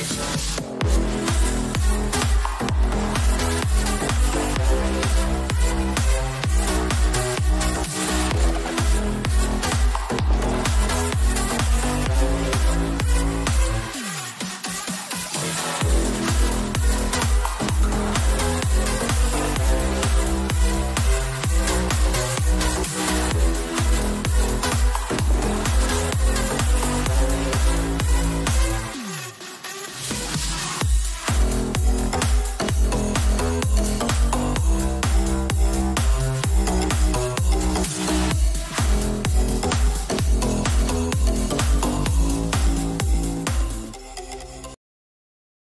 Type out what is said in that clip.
Música